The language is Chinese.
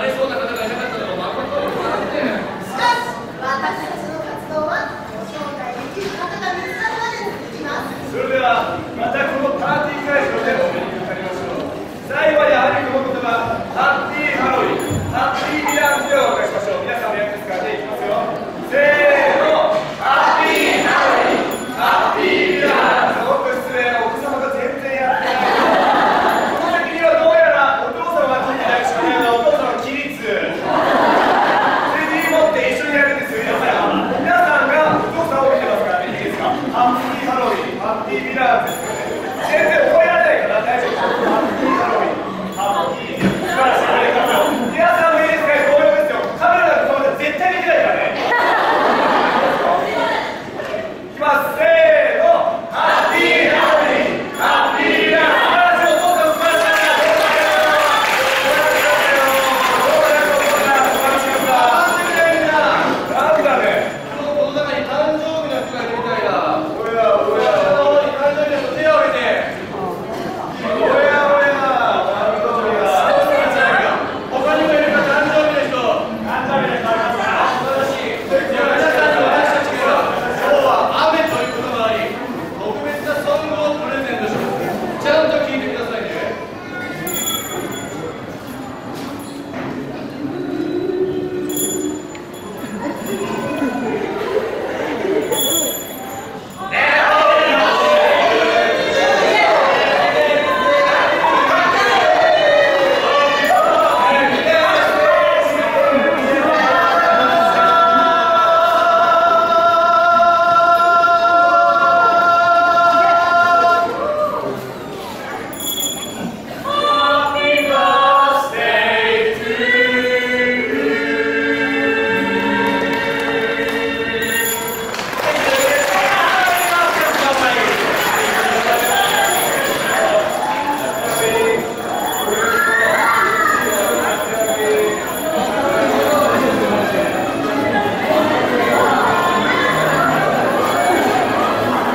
られそうだか先是乌鸦来了。